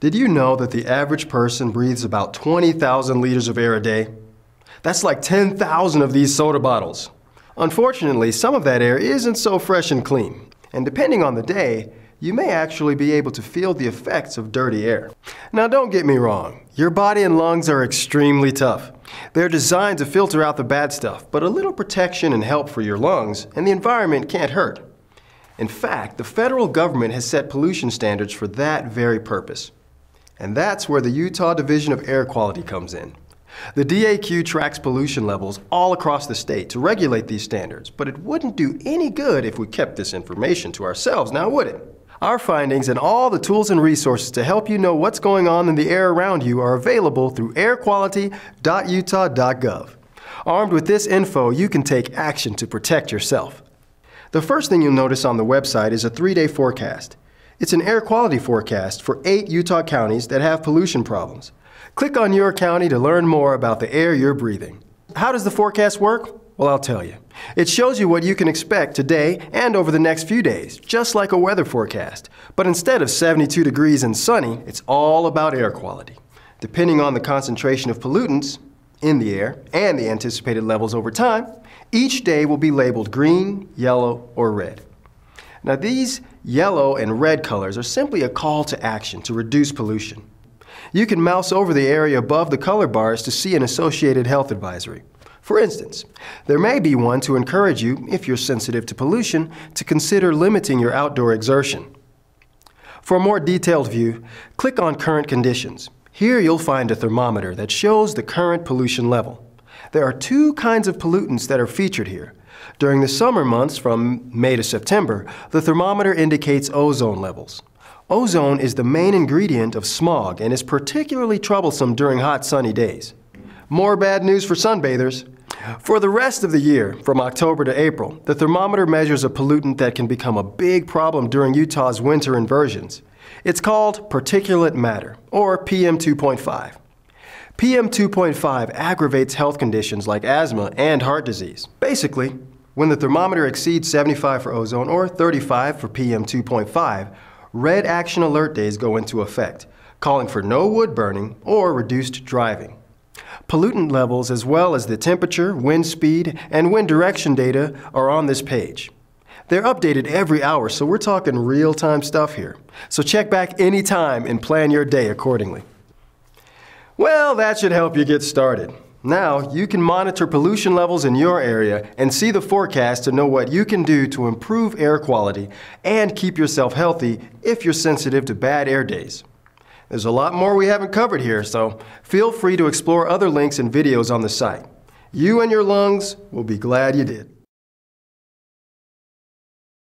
Did you know that the average person breathes about 20,000 liters of air a day? That's like 10,000 of these soda bottles. Unfortunately, some of that air isn't so fresh and clean, and depending on the day, you may actually be able to feel the effects of dirty air. Now don't get me wrong, your body and lungs are extremely tough. They're designed to filter out the bad stuff, but a little protection and help for your lungs and the environment can't hurt. In fact, the federal government has set pollution standards for that very purpose. And that's where the Utah Division of Air Quality comes in. The DAQ tracks pollution levels all across the state to regulate these standards, but it wouldn't do any good if we kept this information to ourselves, now would it? Our findings and all the tools and resources to help you know what's going on in the air around you are available through airquality.utah.gov. Armed with this info, you can take action to protect yourself. The first thing you'll notice on the website is a three-day forecast. It's an air quality forecast for eight Utah counties that have pollution problems. Click on your county to learn more about the air you're breathing. How does the forecast work? Well, I'll tell you. It shows you what you can expect today and over the next few days, just like a weather forecast. But instead of 72 degrees and sunny, it's all about air quality. Depending on the concentration of pollutants in the air and the anticipated levels over time, each day will be labeled green, yellow, or red. Now these yellow and red colors are simply a call to action to reduce pollution. You can mouse over the area above the color bars to see an associated health advisory. For instance, there may be one to encourage you, if you're sensitive to pollution, to consider limiting your outdoor exertion. For a more detailed view, click on Current Conditions. Here you'll find a thermometer that shows the current pollution level. There are two kinds of pollutants that are featured here, during the summer months from May to September, the thermometer indicates ozone levels. Ozone is the main ingredient of smog and is particularly troublesome during hot sunny days. More bad news for sunbathers. For the rest of the year, from October to April, the thermometer measures a pollutant that can become a big problem during Utah's winter inversions. It's called particulate matter, or PM2.5. PM2.5 aggravates health conditions like asthma and heart disease. Basically, when the thermometer exceeds 75 for ozone or 35 for PM 2.5, red action alert days go into effect, calling for no wood burning or reduced driving. Pollutant levels as well as the temperature, wind speed, and wind direction data are on this page. They're updated every hour, so we're talking real-time stuff here. So check back anytime and plan your day accordingly. Well, that should help you get started. Now, you can monitor pollution levels in your area and see the forecast to know what you can do to improve air quality and keep yourself healthy if you're sensitive to bad air days. There's a lot more we haven't covered here, so feel free to explore other links and videos on the site. You and your lungs will be glad you did.